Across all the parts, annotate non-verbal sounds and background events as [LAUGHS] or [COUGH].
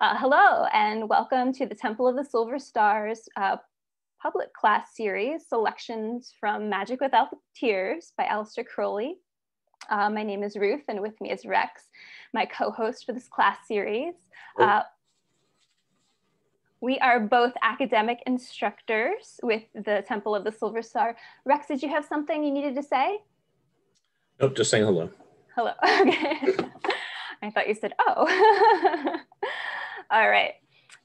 Uh, hello, and welcome to the Temple of the Silver Stars uh, public class series, Selections from Magick Without Tears by Aleister Crowley. Uh, my name is Ruth, and with me is Rex, my co-host for this class series. Uh, we are both academic instructors with the Temple of the Silver Star. Rex, did you have something you needed to say? Nope, just saying hello. Hello, [LAUGHS] okay. [LAUGHS] I thought you said, oh. [LAUGHS] All right.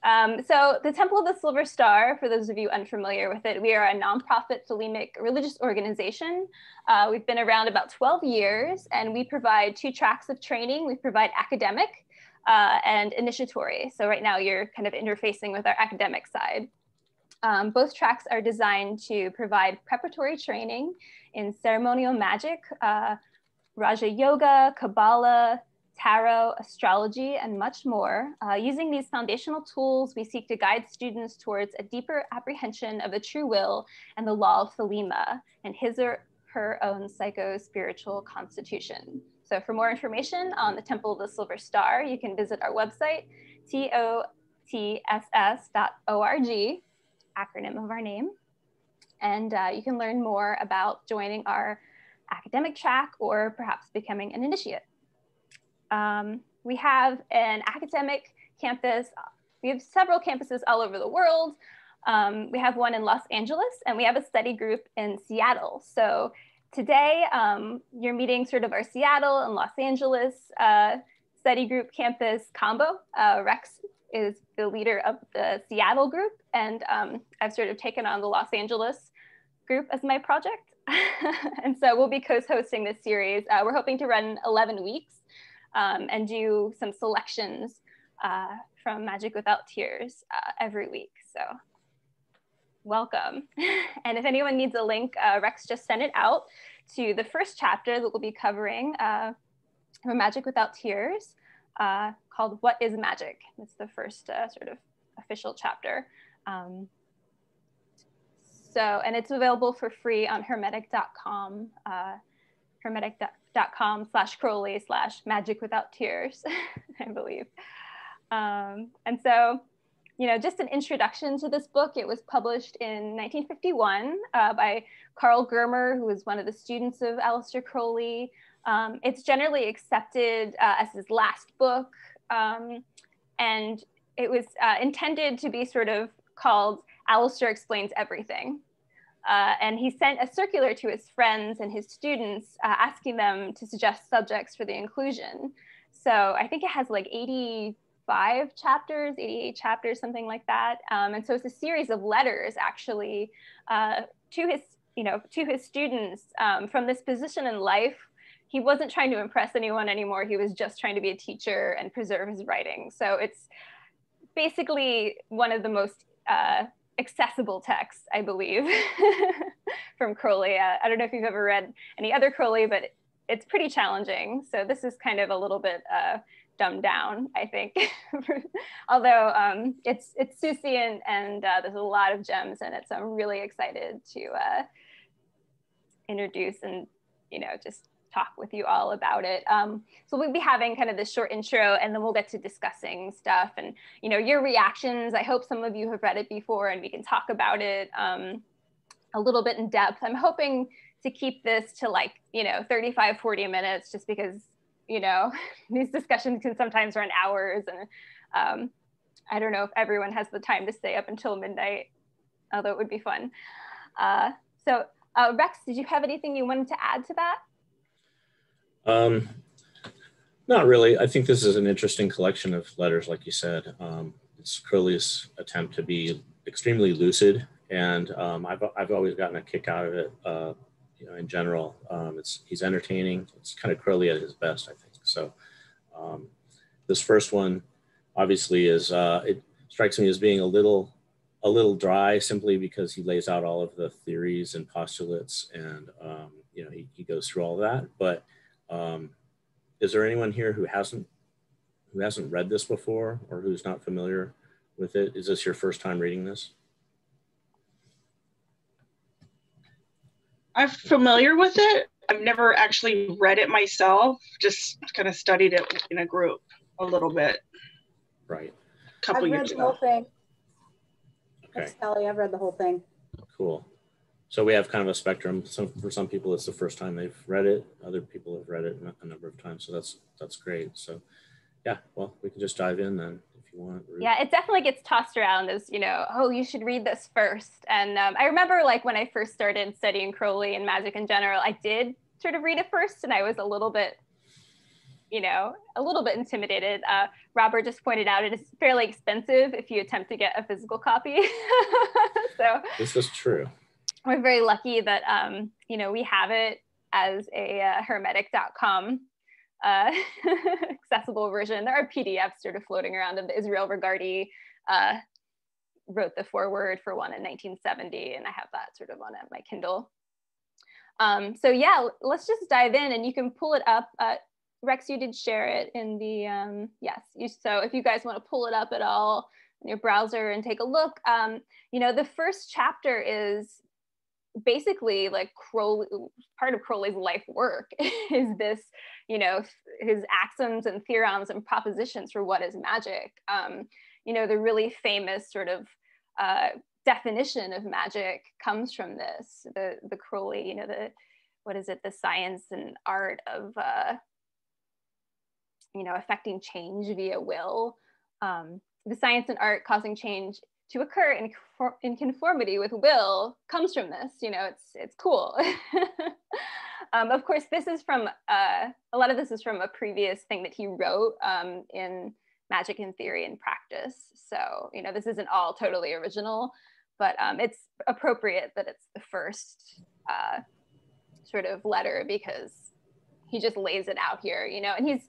Um, so the Temple of the Silver Star, for those of you unfamiliar with it, we are a nonprofit Thelemic religious organization. Uh, we've been around about 12 years and we provide two tracks of training. We provide academic uh, and initiatory. So right now you're kind of interfacing with our academic side. Um, both tracks are designed to provide preparatory training in ceremonial magic, uh, Raja Yoga, Kabbalah, tarot, astrology, and much more. Uh, using these foundational tools, we seek to guide students towards a deeper apprehension of the true will and the law of Thelema and his or her own psycho-spiritual constitution. So for more information on the Temple of the Silver Star, you can visit our website, totss.org, acronym of our name. And uh, you can learn more about joining our academic track or perhaps becoming an initiate. Um, we have an academic campus. We have several campuses all over the world. Um, we have one in Los Angeles and we have a study group in Seattle. So today um, you're meeting sort of our Seattle and Los Angeles uh, study group campus combo. Uh, Rex is the leader of the Seattle group and um, I've sort of taken on the Los Angeles group as my project. [LAUGHS] and so we'll be co-hosting this series. Uh, we're hoping to run 11 weeks um, and do some selections uh, from Magick Without Tears uh, every week. So welcome. [LAUGHS] and if anyone needs a link, uh, Rex just sent it out to the first chapter that we'll be covering uh, from Magick Without Tears uh, called What is Magick? It's the first uh, sort of official chapter. Um, so, and it's available for free on hermetic.com, hermetic.com slash Crowley slash magic without tears, [LAUGHS] I believe. Um, and so, you know, just an introduction to this book. It was published in 1951 uh, by Karl Germer, who was one of the students of Aleister Crowley. Um, it's generally accepted uh, as his last book. Um, and it was uh, intended to be sort of called Aleister Explains Everything. Uh, and he sent a circular to his friends and his students uh, asking them to suggest subjects for the inclusion. So I think it has like 85 chapters, 88 chapters, something like that. Um, and so it's a series of letters actually uh, to his, you know, to his students um, from this position in life. He wasn't trying to impress anyone anymore. He was just trying to be a teacher and preserve his writing. So it's basically one of the most uh, accessible text, I believe, [LAUGHS] from Crowley. Uh, I don't know if you've ever read any other Crowley, but it's pretty challenging. So this is kind of a little bit uh, dumbed down, I think. [LAUGHS] Although um, it's it's Seussian and uh, there's a lot of gems in it, so I'm really excited to uh, introduce and you know just talk with you all about it. Um, so we'll be having kind of this short intro and then we'll get to discussing stuff and, you know, your reactions. I hope some of you have read it before and we can talk about it um, a little bit in depth. I'm hoping to keep this to like, you know, 35, 40 minutes just because, you know, [LAUGHS] these discussions can sometimes run hours and um, I don't know if everyone has the time to stay up until midnight, although it would be fun. Uh, so uh, Rex, did you have anything you wanted to add to that? Um, not really. I think this is an interesting collection of letters, like you said. Um, it's Crowley's attempt to be extremely lucid, and um, I've, I've always gotten a kick out of it. Uh, you know, in general, um, it's he's entertaining. It's kind of Crowley at his best, I think. So, um, this first one, obviously, is uh, it strikes me as being a little a little dry, simply because he lays out all of the theories and postulates, and um, you know, he, he goes through all that, but um, is there anyone here who hasn't who hasn't read this before or who's not familiar with it? Is this your first time reading this? I'm familiar with it. I've never actually read it myself, just kind of studied it in a group a little bit. Right. A couple I've read years the whole thing. Okay, That's Kelly. I've read the whole thing. cool. So we have kind of a spectrum. Some for some people it's the first time they've read it. Other people have read it a number of times. So that's that's great. So yeah, well, we can just dive in then if you want. Ruth. Yeah, it definitely gets tossed around as, you know, oh, you should read this first. And um, I remember like when I first started studying Crowley and magic in general, I did sort of read it first and I was a little bit, you know, a little bit intimidated. Uh, Robert just pointed out it is fairly expensive if you attempt to get a physical copy. [LAUGHS] so This is true. We're very lucky that, um, you know, we have it as a uh, hermetic.com uh, [LAUGHS] accessible version. There are PDFs sort of floating around of the Israel Regardie uh, wrote the foreword for one in 1970, and I have that sort of on my Kindle. Um, so yeah, let's just dive in, and you can pull it up. Uh, Rex, you did share it in the um, yes. You, so if you guys want to pull it up at all in your browser and take a look, um, you know the first chapter is basically like Crowley, part of Crowley's life work [LAUGHS] is this, you know, his axioms and theorems and propositions for what is magic. Um, you know, the really famous sort of uh, definition of magic comes from this. The the Crowley, you know, the what is it? The science and art of uh, you know affecting change via will. Um, the science and art causing change to occur in, in conformity with will comes from this you know it's it's cool. [LAUGHS] Um, of course this is from uh, a lot of this is from a previous thing that he wrote um, in magic in theory and practice. So you know this isn't all totally original but um, it's appropriate that it's the first uh, sort of letter because he just lays it out here you know and he's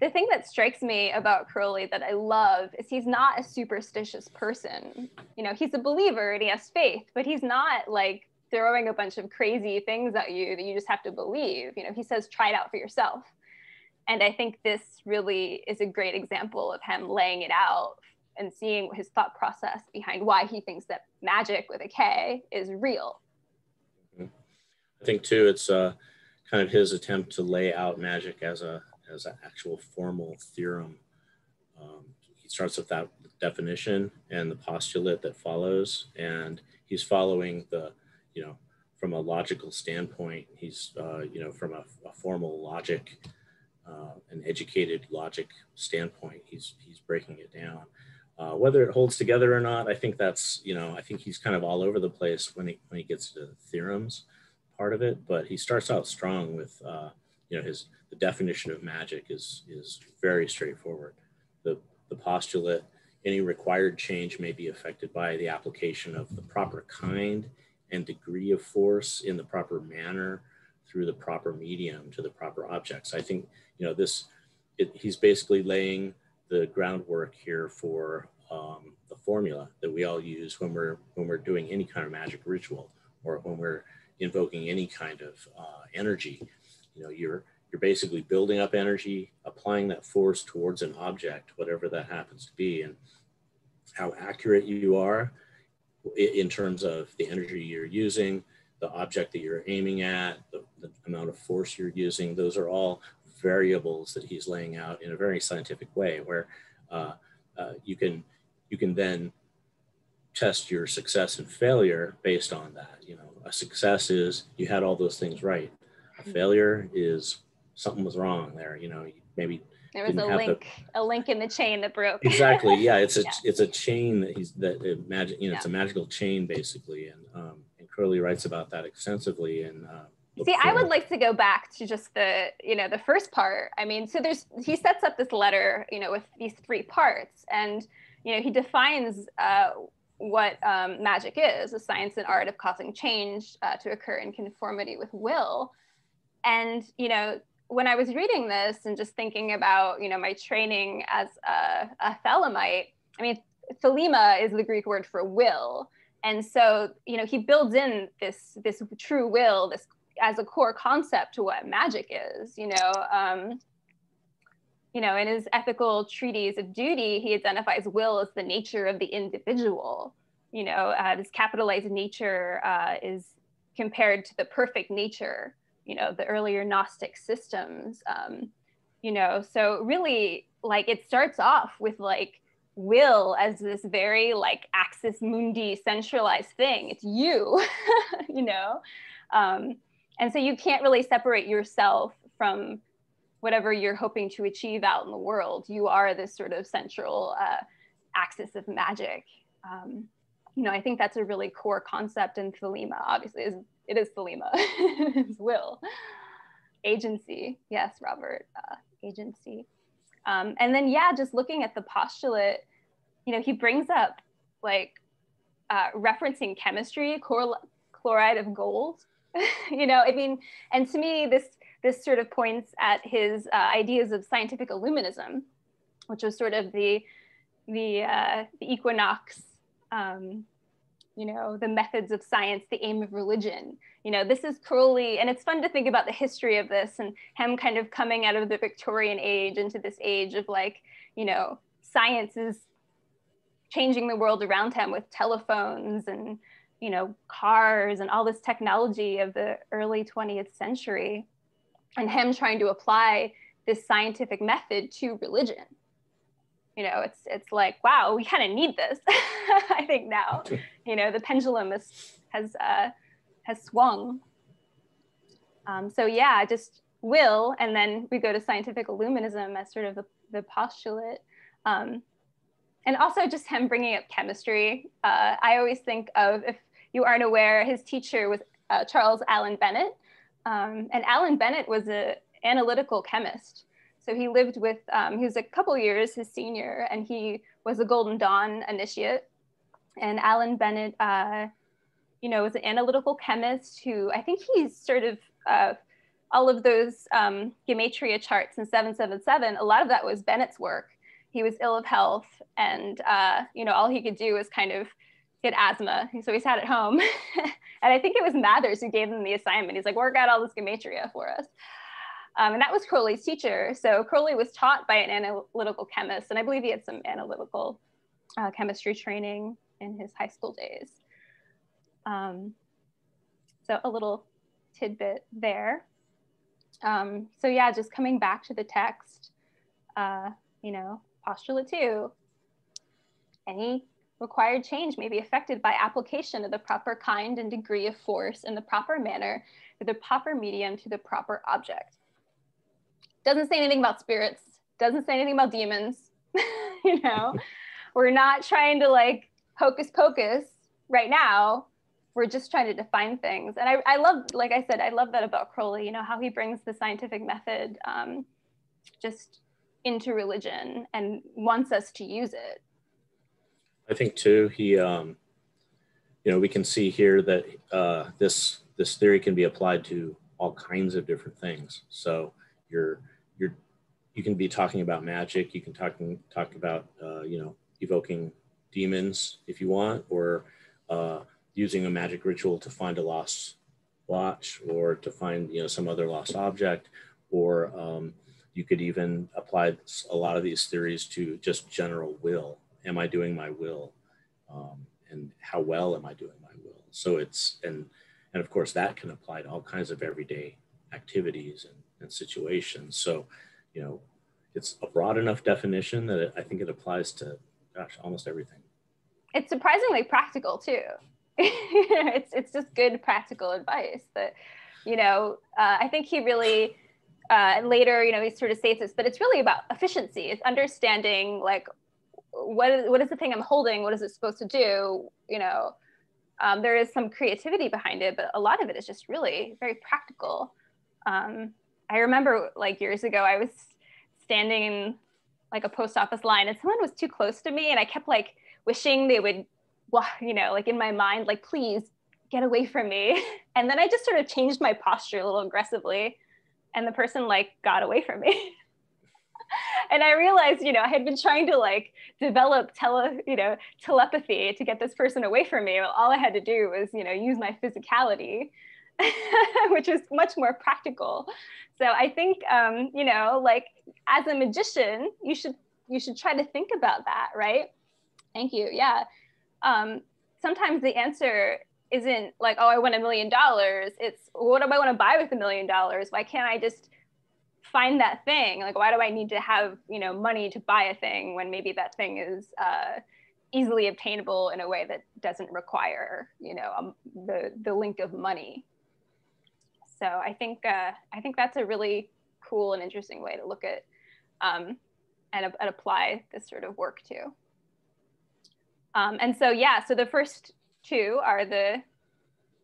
the thing that strikes me about Crowley that I love is he's not a superstitious person. You know, he's a believer and he has faith, but he's not like throwing a bunch of crazy things at you that you just have to believe. You know, he says, try it out for yourself. And I think this really is a great example of him laying it out and seeing his thought process behind why he thinks that magic with a K is real. I think too, it's uh, kind of his attempt to lay out magic as a as an actual formal theorem. Um, he starts with that definition and the postulate that follows, and he's following the, you know, from a logical standpoint. He's, uh, you know, from a, a formal logic, uh, an educated logic standpoint. He's he's breaking it down. Uh, whether it holds together or not, I think that's, you know, I think he's kind of all over the place when he when he gets to the theorems part of it. But he starts out strong with, uh, you know, his the definition of magic is is very straightforward. The the postulate, any required change may be affected by the application of the proper kind and degree of force in the proper manner through the proper medium to the proper objects. I think you know this. It, he's basically laying the groundwork here for um, the formula that we all use when we're when we're doing any kind of magic ritual or when we're invoking any kind of uh, energy. You know, you're you're basically building up energy, applying that force towards an object, whatever that happens to be, and how accurate you are in terms of the energy you're using, the object that you're aiming at, the, the amount of force you're using. Those are all variables that he's laying out in a very scientific way, where uh, uh, you can you can then test your success and failure based on that. You know, a success is you had all those things right. A failure is something was wrong there. You know, maybe There was a have the- link, a link in the chain that broke. exactly. Yeah, it's a [LAUGHS] Yeah. it's a chain that he's that it magic. You know, it's a magical chain basically, and um, and Crowley writes about that extensively. And uh, See, I would like to go back to just the, you know, the first part. I mean, so there's he sets up this letter, you know, with these three parts, and you know, he defines uh, what um, magic is: a science and art of causing change uh, to occur in conformity with will. And you know, when I was reading this and just thinking about, you know, my training as a, a Thelemite, I mean, thelema is the Greek word for will. And so, you know, he builds in this this true will, this as a core concept to what magic is. You know, um, you know, in his ethical treatise of duty, he identifies will as the nature of the individual. You know, uh, this capitalized nature uh, is compared to the perfect nature. You know, the earlier Gnostic systems. Um, you know, so really, like, it starts off with like will as this very like axis mundi centralized thing. It's you, [LAUGHS] you know? Um, and so you can't really separate yourself from whatever you're hoping to achieve out in the world. You are this sort of central uh, axis of magic. Um, you know, I think that's a really core concept in Thelema. Obviously, is it is Thelema, [LAUGHS] it's will, agency. Yes, Robert, uh, agency. Um, and then, yeah, just looking at the postulate, you know, he brings up like uh, referencing chemistry, chloride of gold. [LAUGHS] you know, I mean, and to me, this this sort of points at his uh, ideas of scientific illuminism, which was sort of the the, uh, the equinox, um, you know, the methods of science, the aim of religion. You know, this is Crowley, and it's fun to think about the history of this and him kind of coming out of the Victorian age into this age of like, you know, science is changing the world around him with telephones and you know cars and all this technology of the early 20th century and him trying to apply this scientific method to religion you know it's it's like wow we kind of need this [LAUGHS] i think now [LAUGHS] you know the pendulum is, has uh, has swung. Um, so yeah just will and then we go to scientific illuminism as sort of the, the postulate. Um, and also just him bringing up chemistry. Uh, i always think of if you aren't aware his teacher was uh, charles allan bennett. Um, and allan bennett was an analytical chemist so he lived with, um, he was a couple years his senior, and he was a Golden Dawn initiate. And Allan Bennett, uh, you know, was an analytical chemist who I think he's sort of uh, all of those um, gematria charts in 777. A lot of that was Bennett's work. He was ill of health, and uh, you know, all he could do was kind of get asthma, so he sat at home. [LAUGHS] and I think it was Mathers who gave him the assignment. He's like, work out all this gematria for us. Um, and that was Crowley's teacher. So Crowley was taught by an analytical chemist, and I believe he had some analytical uh, chemistry training in his high school days. Um, so a little tidbit there. Um, so yeah, just coming back to the text, uh, you know, postulate two, any required change may be affected by application of the proper kind and degree of force in the proper manner with the proper medium to the proper object. Doesn't say anything about spirits, doesn't say anything about demons. [LAUGHS] you know, [LAUGHS] we're not trying to like hocus pocus right now. We're just trying to define things. And I, I love, like I said, I love that about Crowley, you know, how he brings the scientific method um, just into religion and wants us to use it. I think too, he, um, you know, we can see here that uh, this this theory can be applied to all kinds of different things. So you're you can be talking about magic. You can talk talk about uh, you know evoking demons if you want, or uh, using a magic ritual to find a lost watch, or to find you know some other lost object, or um, you could even apply a lot of these theories to just general will. Am I doing my will? Um, and how well am I doing my will? So it's and and of course that can apply to all kinds of everyday activities and and situations. So, you know, it's a broad enough definition that it, I think it applies to, gosh, almost everything. It's surprisingly practical too. [LAUGHS] it's it's just good practical advice that, you know, uh, I think he really uh, later, you know, he sort of states this, but it's really about efficiency. It's understanding like what is what is the thing I'm holding? What is it supposed to do? You know, um, there is some creativity behind it, but a lot of it is just really very practical. Um, I remember like years ago, I was standing in like a post office line and someone was too close to me and I kept like wishing they would, you know, like in my mind, like, please get away from me. [LAUGHS] And then I just sort of changed my posture a little aggressively and the person like got away from me. [LAUGHS] and I realized, you know, I had been trying to like develop tele, you know, telepathy to get this person away from me. All I had to do was, you know, use my physicality, [LAUGHS] which is much more practical. So I think, um, you know, like as a magician, you should you should try to think about that, right? Thank you. Yeah. Um, sometimes the answer isn't like, oh, I want a million dollars. It's what do I want to buy with a million dollars? Why can't I just find that thing like why do i need to have you know money to buy a thing when maybe that thing is uh, easily obtainable in a way that doesn't require you know um, the the link of money so i think uh, i think that's a really cool and interesting way to look at um, and, and apply this sort of work to um, and so yeah so the first two are the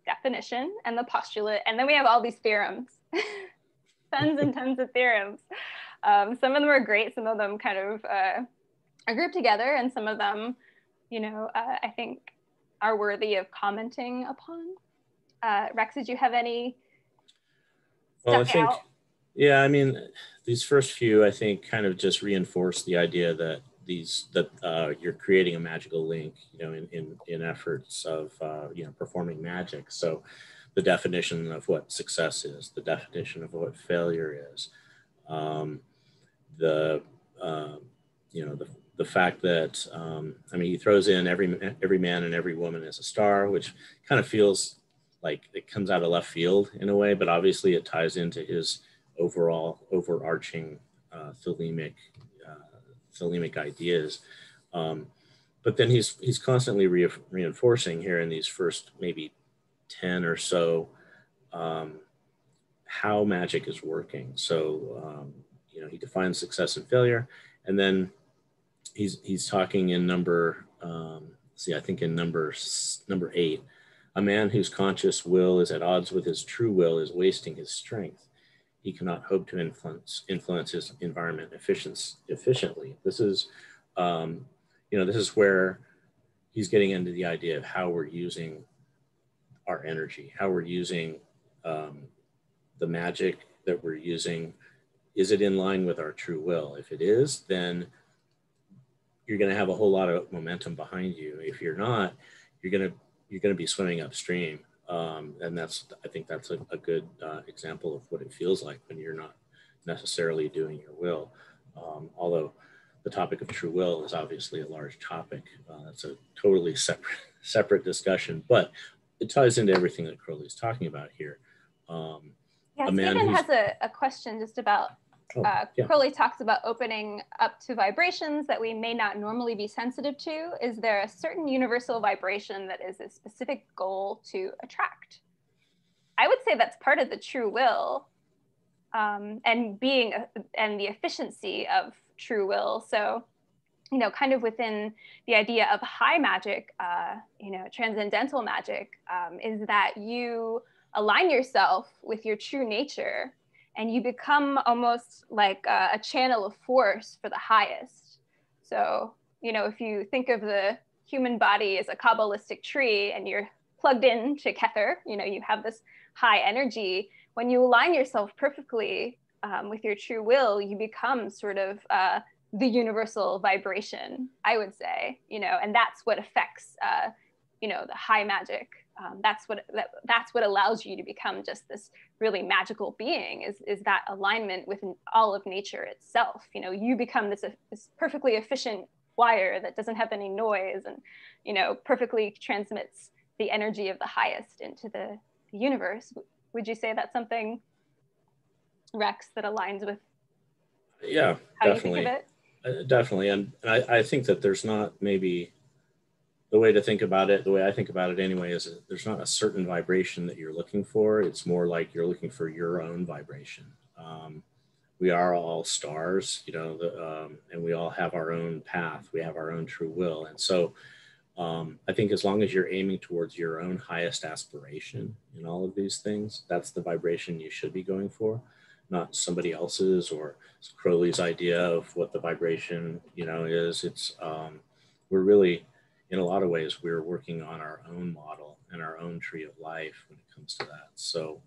definition and the postulate and then we have all these theorems [LAUGHS] tons and tons of theorems um, some of them are great some of them kind of uh, are grouped together and some of them you know, uh, I think are worthy of commenting upon. Uh, Rex, did you have any? Well, I think, out? yeah, I mean, these first few, I think, kind of just reinforce the idea that these that uh, you're creating a magical link, you know, in in, in efforts of uh, you know performing magic. So, the definition of what success is, the definition of what failure is, um, the uh, you know the the fact that um, I mean he throws in every every man and every woman as a star, which kind of feels like it comes out of left field in a way, but obviously it ties into his overall overarching uh, thelemic uh, thelemic ideas. Um, but then he's he's constantly re- reinforcing here in these first maybe ten or so um, how magic is working. So um, you know he defines success and failure, and then he's he's talking in number um, see I think in number number eight a man whose conscious will is at odds with his true will is wasting his strength. He cannot hope to influence influence his environment efficiently. This is um, you know this is where he's getting into the idea of how we're using our energy how we're using um, the magic that we're using. Is it in line with our true will? If it is then you're going to have a whole lot of momentum behind you. If you're not, you're going to you're going to be swimming upstream, um, and that's I think that's a, a good uh, example of what it feels like when you're not necessarily doing your will. Um, although the topic of true will is obviously a large topic, uh, that's a totally separate [LAUGHS] separate discussion, but it ties into everything that Crowley's talking about here. Um, yeah, Stephen has a, a question just about uh, yeah. Crowley talks about opening up to vibrations that we may not normally be sensitive to. Is there a certain universal vibration that is a specific goal to attract? I would say that's part of the true will um, and being and the efficiency of true will. So, you know, kind of within the idea of high magic, uh, you know, transcendental magic, um, is that you align yourself with your true nature and you become almost like a, a channel of force for the highest. So, you know, if you think of the human body as a Kabbalistic tree and you're plugged in to Kether, you know, you have this high energy. When you align yourself perfectly um, with your true will, you become sort of uh, the universal vibration, I would say, you know, and that's what affects, uh, you know, the high magic um, that's what that, that's what allows you to become just this really magical being is is that alignment with all of nature itself. You know you become this, this perfectly efficient wire that doesn't have any noise and you know perfectly transmits the energy of the highest into the, the universe. Would you say that's something rex that aligns with yeah definitely. uh, definitely. And I, I think that there's not maybe the way to think about it, the way I think about it anyway, is there's not a certain vibration that you're looking for. It's more like you're looking for your own vibration. Um, we are all stars, you know, the, um, and we all have our own path. We have our own true will. And so um, I think as long as you're aiming towards your own highest aspiration in all of these things, that's the vibration you should be going for, not somebody else's or Crowley's idea of what the vibration, you know, is. It's, um, we're really, in a lot of ways, we're working on our own model and our own tree of life when it comes to that. So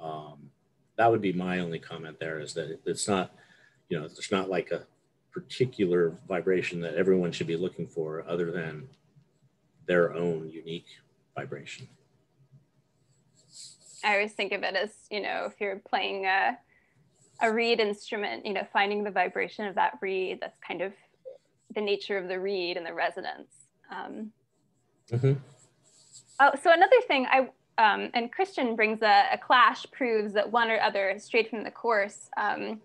um, that would be my only comment there is that it's not, you know, there's not like a particular vibration that everyone should be looking for other than their own unique vibration. I always think of it as, you know, if you're playing a, a reed instrument, you know, finding the vibration of that reed, that's kind of the nature of the reed and the resonance. Um, mm-hmm. Oh, so another thing I um, and Christian brings a, a, clash proves that one or other straight from the course. Um,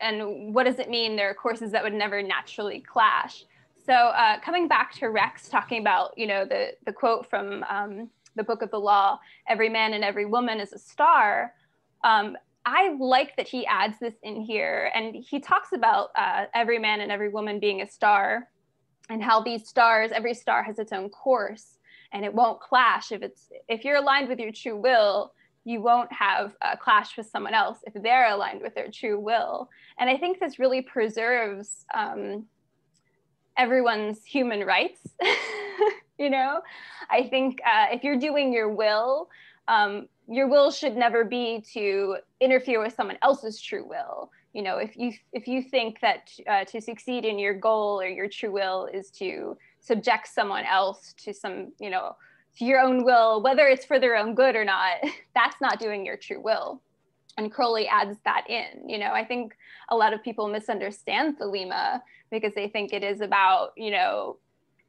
and what does it mean there are courses that would never naturally clash so uh, coming back to rex talking about you know the the quote from um, the book of the law every man and every woman is a star um, i like that he adds this in here and he talks about uh, every man and every woman being a star and how these stars every star has its own course and it won't clash if it's if you're aligned with your true will you won't have a clash with someone else if they're aligned with their true will. And I think this really preserves um, everyone's human rights. [LAUGHS] you know, I think uh, if you're doing your will, um, your will should never be to interfere with someone else's true will. You know, if you if you think that uh, to succeed in your goal or your true will is to subject someone else to some, you know, to your own will, whether it's for their own good or not, [LAUGHS] that's not doing your true will. And Crowley adds that in. You know, I think a lot of people misunderstand Thelema because they think it is about, you know,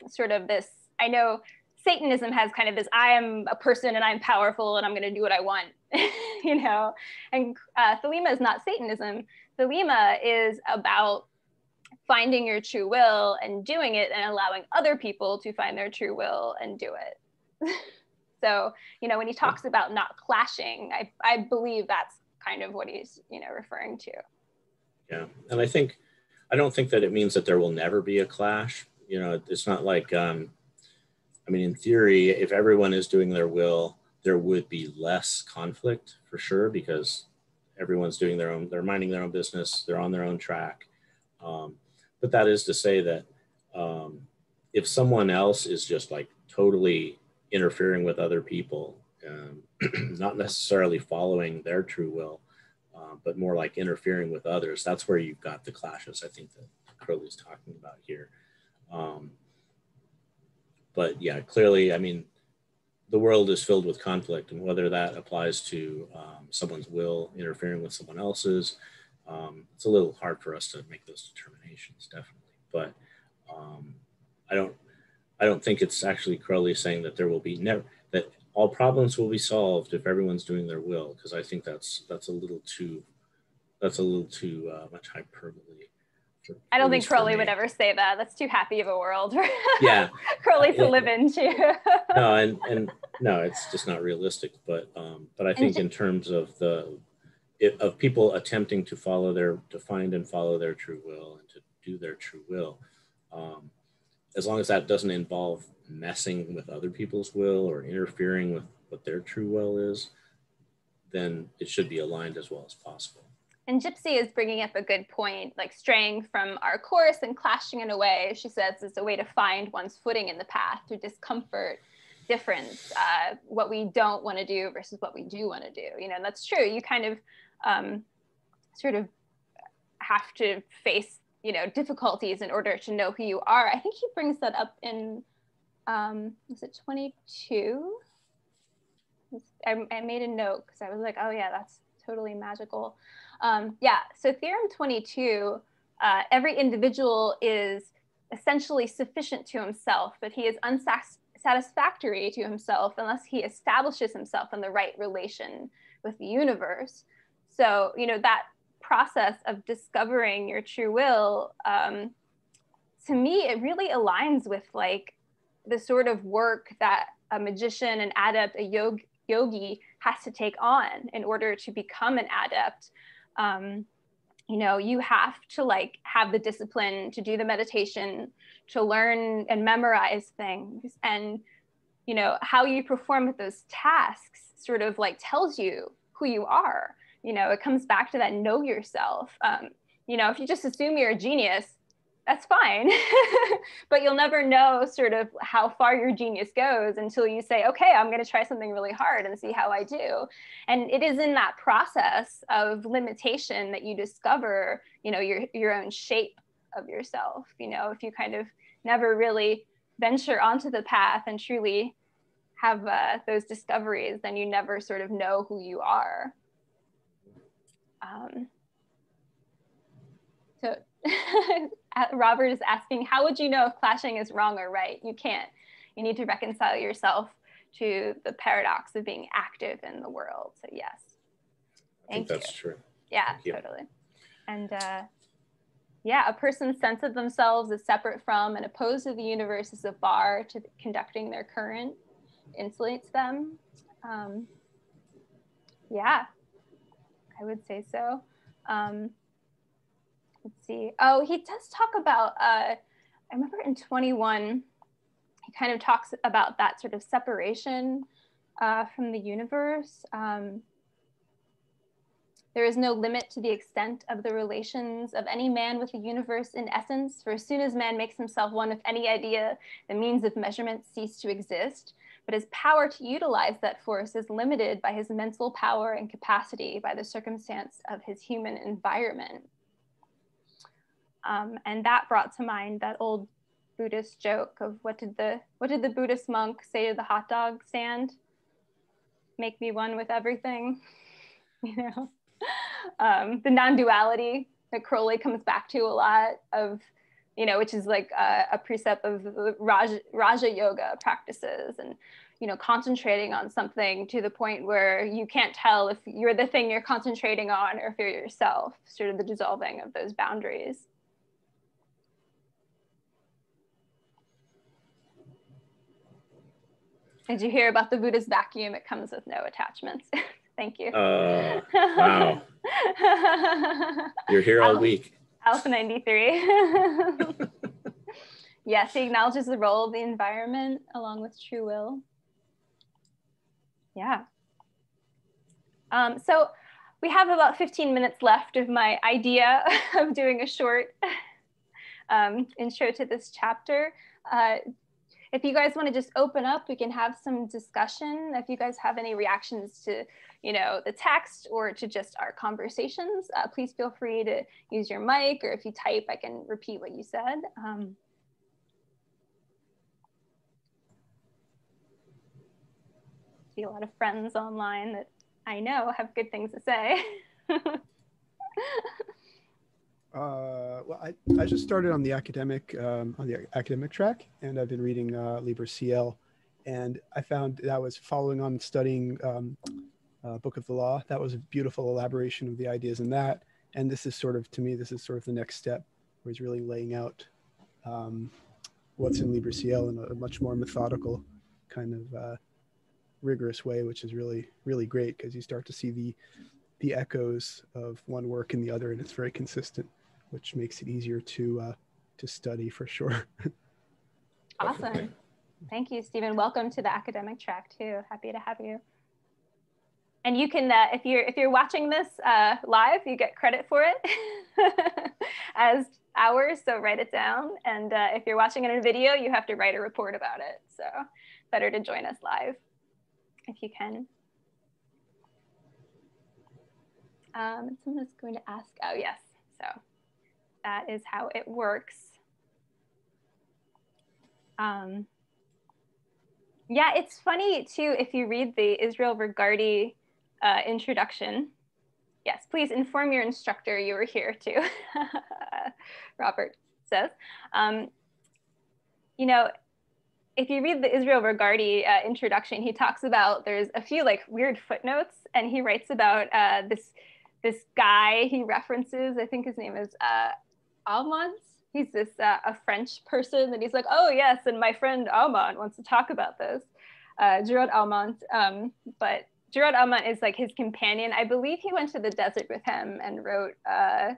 sort of this. I know Satanism has kind of this I am a person and I'm powerful and I'm going to do what I want, [LAUGHS] you know. And uh, Thelema is not Satanism. Thelema is about finding your true will and doing it and allowing other people to find their true will and do it. [LAUGHS] so, you know, when he talks about not clashing, I, I believe that's kind of what he's, you know, referring to. Yeah. And I think, I don't think that it means that there will never be a clash. You know, it's not like, um, I mean, in theory, if everyone is doing their will, there would be less conflict for sure because everyone's doing their own, they're minding their own business, they're on their own track. Um, but that is to say that um, if someone else is just like totally interfering with other people, um, [CLEARS THROAT] not necessarily following their true will, uh, but more like interfering with others. That's where you've got the clashes. I think that Crowley's talking about here. Um, but yeah, clearly, I mean, the world is filled with conflict, and whether that applies to um, someone's will interfering with someone else's, um, it's a little hard for us to make those determinations, definitely. But um, I don't I don't think it's actually Crowley saying that there will be never that all problems will be solved if everyone's doing their will, because I think that's that's a little too that's a little too uh, much hyperbole. I don't think Crowley would ever say that. That's too happy of a world. [LAUGHS] yeah, Crowley to live into. [LAUGHS] no, and and no, it's just not realistic. But um, but I think in terms of the of people attempting to follow their to find and follow their true will and to do their true will, um, as long as that doesn't involve messing with other people's will or interfering with what their true will is, then it should be aligned as well as possible. And Gypsy is bringing up a good point, like straying from our course and clashing in a way. She says it's a way to find one's footing in the path through discomfort, difference, uh, what we don't want to do versus what we do want to do. You know, and that's true. You kind of um, sort of have to face you know difficulties in order to know who you are i think he brings that up in um is it 22 I, I made a note because i was like oh yeah that's totally magical um, yeah so theorem 22 uh, every individual is essentially sufficient to himself but he is unsatisfactory to himself unless he establishes himself in the right relation with the universe. So you know that process of discovering your true will um, to me it really aligns with like the sort of work that a magician an adept a yog- yogi has to take on in order to become an adept um, you know you have to like have the discipline to do the meditation to learn and memorize things and you know how you perform with those tasks sort of like tells you who you are you know, it comes back to that know yourself. Um, you know, if you just assume you're a genius, that's fine. [LAUGHS] but you'll never know sort of how far your genius goes until you say, okay, I'm going to try something really hard and see how I do. And it is in that process of limitation that you discover, you know, your, your own shape of yourself. You know, if you kind of never really venture onto the path and truly have uh, those discoveries, then you never sort of know who you are. Um, so [LAUGHS] Robert is asking, how would you know if clashing is wrong or right? You can't. You need to reconcile yourself to the paradox of being active in the world. So yes. Thank I think you. that's true. Yeah, totally. and uh, yeah, a person's sense of themselves is separate from and opposed to the universe is a bar to conducting their current, insulates them. Um, yeah, I would say so. Um, let's see. Oh, he does talk about, uh, I remember in 21, he kind of talks about that sort of separation uh, from the universe. Um, there is no limit to the extent of the relations of any man with the universe in essence, for as soon as man makes himself one with any idea, the means of measurement cease to exist. But his power to utilize that force is limited by his mental power and capacity by the circumstance of his human environment. Um, and that brought to mind that old Buddhist joke of what did the what did the Buddhist monk say to the hot dog stand? Make me one with everything, [LAUGHS] you know um, the non-duality that Crowley comes back to a lot of, you know, which is like a, a precept of Raja, Raja Yoga practices and, you know, concentrating on something to the point where you can't tell if you're the thing you're concentrating on or if you're yourself, sort of the dissolving of those boundaries. Did you hear about the Buddha's vacuum? It comes with no attachments. [LAUGHS] Thank you. Uh, wow. [LAUGHS] You're here all week. Alpha 93. [LAUGHS] yes, he acknowledges the role of the environment along with true will. Yeah. Um, so we have about 15 minutes left of my idea of doing a short um, intro to this chapter. Uh, if you guys want to just open up, we can have some discussion. If you guys have any reactions to you know, the text or to just our conversations, uh, please feel free to use your mic or if you type, I can repeat what you said. Um, see a lot of friends online that I know have good things to say. [LAUGHS] Uh, well, I, I just started on the academic um, on the academic track, and I've been reading uh, Liber CL, and I found that was following on studying um, uh, Book of the Law. That was a beautiful elaboration of the ideas in that. And this is sort of, to me, this is sort of the next step where he's really laying out um, what's in Liber CL in a, a, much more methodical kind of uh, rigorous way, which is really, really great because you start to see the, the echoes of one work in the other, and it's very consistent, which makes it easier to, uh, to study for sure. [LAUGHS] awesome. Thank you, Stephen. Welcome to the academic track too. Happy to have you and you can uh, if you're if you're watching this uh, live you get credit for it [LAUGHS] as hours so write it down and uh, if you're watching it in video you have to write a report about it so better to join us live if you can um, someone's going to ask oh yes so that is how it works um, yeah, it's funny too if you read the Israel Regardie uh, introduction. Yes, please inform your instructor you were here too, [LAUGHS] Robert says. Um, you know, if you read the Israel Regardie uh, introduction, he talks about there's a few like weird footnotes, and he writes about uh, this this guy he references. I think his name is uh, Aumont. He's this uh, a French person, and he's like, oh yes, and my friend Aumont wants to talk about this, uh, Gerard Aumont. Um, but Gerard Aumont is like his companion. I believe he went to the desert with him and wrote uh,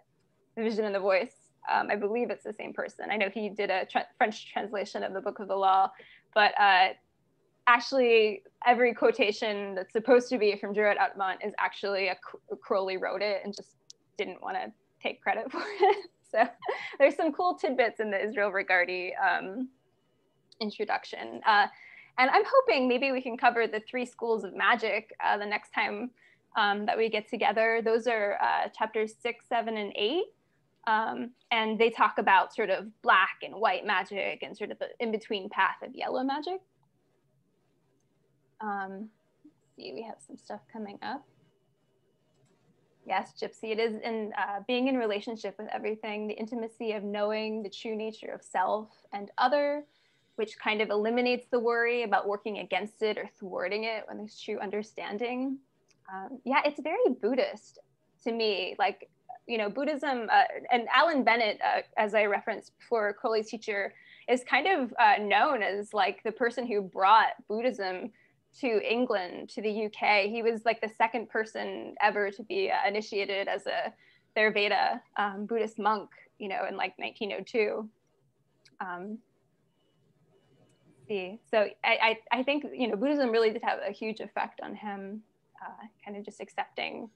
The Vision and the Voice. Um, I believe it's the same person. I know he did a French translation of the Book of the Law, but uh, actually every quotation that's supposed to be from Gerard Aumont is actually a, Crowley wrote it and just didn't want to take credit [LAUGHS] for it. So [LAUGHS] there's some cool tidbits in the Israel Regardie um, introduction. Uh, and I'm hoping maybe we can cover the three schools of magic uh, the next time um, that we get together. Those are uh, chapters six, seven, and eight. Um, and they talk about sort of black and white magic and sort of the in-between path of yellow magic. Um, see, we have some stuff coming up. Yes, Gypsy, it is in uh, being in relationship with everything, the intimacy of knowing the true nature of self and other, which kind of eliminates the worry about working against it or thwarting it when there's true understanding. Um, yeah, it's very Buddhist to me. Like you know, Buddhism, uh, and Allan Bennett, uh, as I referenced before, Crowley's teacher, is kind of uh, known as like the person who brought Buddhism to England, to the UK. He was like the second person ever to be uh, initiated as a Theravada um, Buddhist monk, you know, in like 1902. Um, see, so I, I, I, think, you know, Buddhism really did have a huge effect on him, uh, kind of just accepting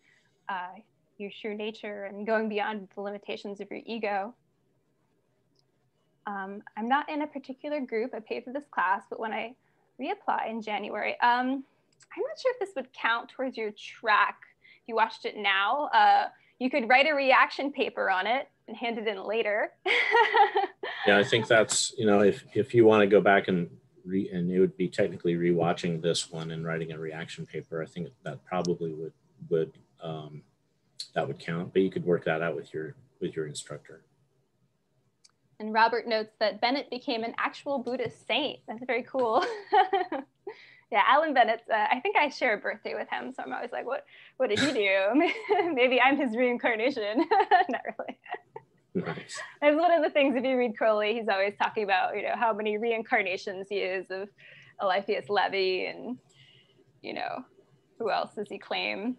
uh, your true nature and going beyond the limitations of your ego. Um, I'm not in a particular group. I paid for this class, but when I reapply in January, um, I'm not sure if this would count towards your track. If you watched it now, uh, you could write a reaction paper on it and hand it in later. [LAUGHS] yeah, I think that's you know if if you want to go back and re and it would be technically rewatching this one and writing a reaction paper. I think that probably would would um, that would count, but you could work that out with your with your instructor. And Robert notes that Bennett became an actual Buddhist saint. That's very cool. [LAUGHS] yeah, Allan Bennett. Uh, I think I share a birthday with him, so I'm always like, what What did he do? [LAUGHS] Maybe I'm his reincarnation. [LAUGHS] Not really. Nice. That's one of the things if you read Crowley, he's always talking about, you know, how many reincarnations he is of Eliphas Levi and, you know, who else does he claim?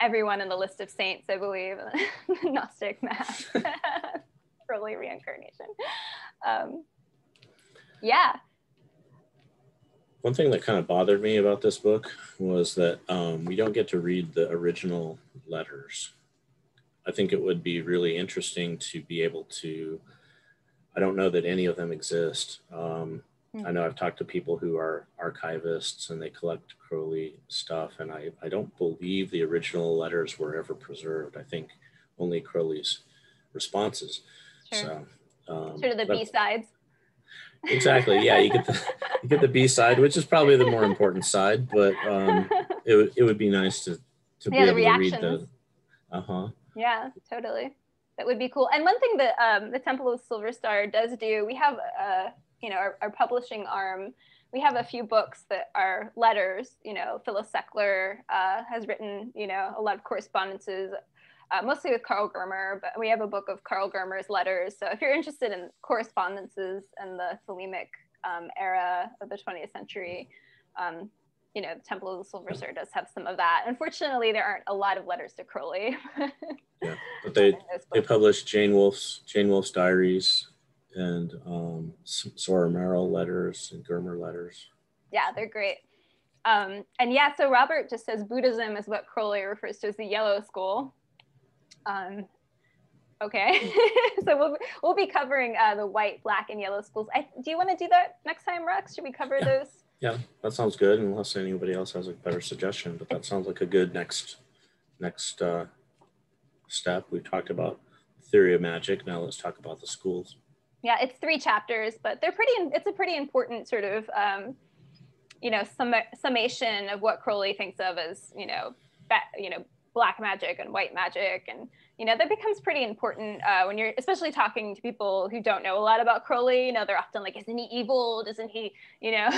Everyone in the list of saints, I believe, Gnostic mass. Crowley reincarnation. Um, yeah. One thing that kind of bothered me about this book was that um, we don't get to read the original letters. I think it would be really interesting to be able to. I don't know that any of them exist. Um, mm-hmm. I know I've talked to people who are archivists and they collect Crowley stuff, and I, I don't believe the original letters were ever preserved. I think only Crowley's responses. Sure. So, um, sort of the B sides. Exactly. Yeah, you get the [LAUGHS] you get the B side, which is probably the more important side, but um, [LAUGHS] it would it would be nice to to yeah, be able to read the. Uh huh. Yeah, totally. That would be cool. And one thing that um, the Temple of Silver Star does do, we have uh, you know our, our publishing arm we have a few books that are letters. You know, Phyllis Seckler uh, has written, you know, a lot of correspondences uh, mostly with Karl Germer, but we have a book of Karl Germer's letters. So if you're interested in correspondences and the Thelemic um, era of the 20th century, um, you know, the Temple of the Silver Star does have some of that. Unfortunately, there aren't a lot of letters to Crowley. [LAUGHS] yeah, but they they published Jane Wolfe's Jane Wolfe's diaries and um, Zora Merrill letters and Germer letters. Yeah, they're great. Um, and yeah, so Robert just says Buddhism is what Crowley refers to as the yellow school. Um, okay, [LAUGHS] so we'll, we'll be covering uh, the white, black, and yellow schools. I, do you want to do that next time, Rex? Should we cover yeah. those? Yeah, that sounds good. Unless anybody else has a better suggestion, but that sounds like a good next next uh, step. We talked about theory of magic. Now let's talk about the schools. Yeah, it's three chapters, but they're pretty. It's a pretty important sort of, um, you know, sum, summation of what Crowley thinks of as, you know, you know, black magic and white magic and you know that becomes pretty important uh, when you're especially talking to people who don't know a lot about crowley. You know they're often like isn't he evil? Doesn't he you know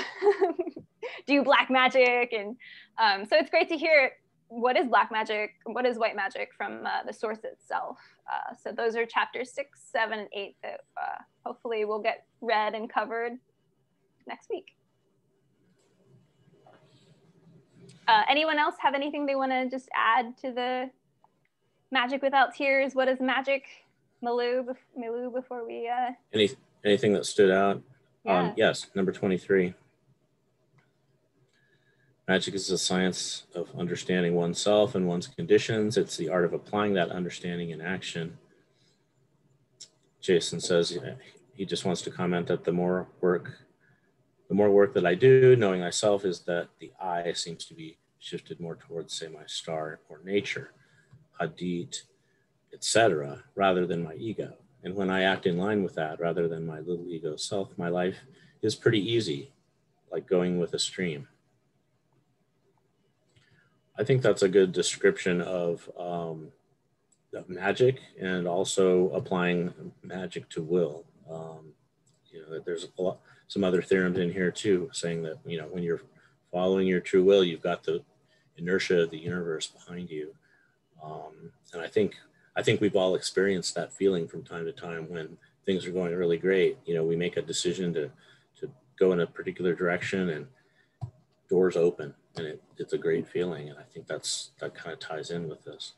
[LAUGHS] do black magic? And um, so it's great to hear what is black magic what is white magic from uh, the source itself. Uh, so those are chapters six seven and eight that uh, hopefully will get read and covered next week Uh, anyone else have anything they want to just add to the Magick Without Tears? What is magic, Malou? Malou, before we. Uh... Any anything that stood out? Yeah. Um, yes, number twenty-three. Magic is the science of understanding oneself and one's conditions. It's the art of applying that understanding in action. Jason says he just wants to comment that the more work the more work that I do, knowing myself, is that the eye seems to be shifted more towards, say, my star or nature, hadit, etc., rather than my ego. And when I act in line with that, rather than my little ego self, my life is pretty easy, like going with a stream. I think that's a good description of, um, of magic and also applying magic to will. Um, you know, there's a lot, some other theorems in here too, saying that, you know, when you're following your true will, you've got the inertia of the universe behind you. Um, and I think I think we've all experienced that feeling from time to time when things are going really great. You know, we make a decision to to go in a particular direction and doors open and it, it's a great feeling. And I think that's that kind of ties in with this.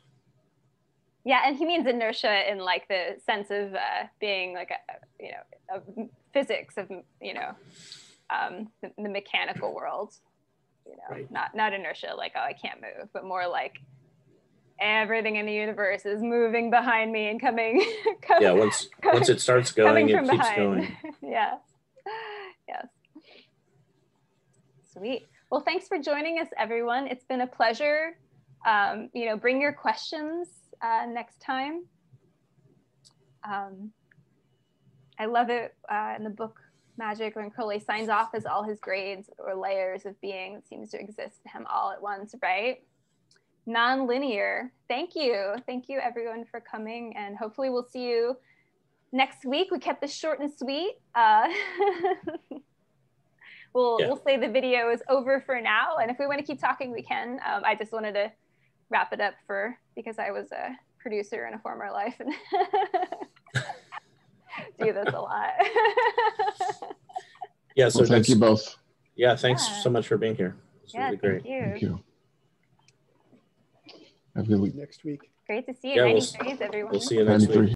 Yeah, and he means inertia in like the sense of uh, being like a you know of physics of you know um, the, the mechanical world. You know, Right. not not inertia like oh I can't move, but more like everything in the universe is moving behind me and coming. [LAUGHS] coming Yeah, once [LAUGHS] once it starts going, it keeps behind. going. [LAUGHS] yes. Yes. Sweet. Well, thanks for joining us, everyone. It's been a pleasure. Um, you know, bring your questions uh, next time. Um, I love it uh, in the book Magic when Crowley signs off as all his grades or layers of being that seems to exist to him all at once, right? Non-linear. Thank you. Thank you everyone for coming and hopefully we'll see you next week. We kept this short and sweet. Uh, [LAUGHS] we'll, Yeah. we'll say the video is over for now. And if we want to keep talking, we can. Um, I just wanted to wrap it up for, because I was a producer in a former life and [LAUGHS] do this a lot. [LAUGHS] Yeah, so Well, thank you both. yeah, thanks Yeah. so much for being here. It's yeah, really great. thank you. Thank you. Have a good week. Next week. Great to see you. Yeah, we'll 90 s- days, everyone. We'll see you next week. 93.